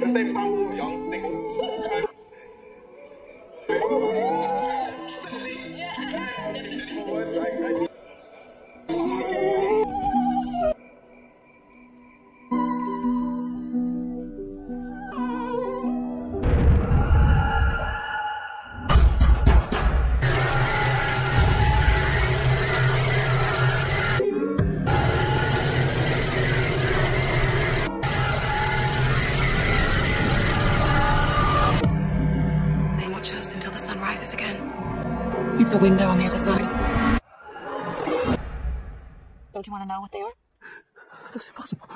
the same time young, single. Yeah. The sun rises again. It's a window on the other side. Don't you want to know what they are? It's impossible.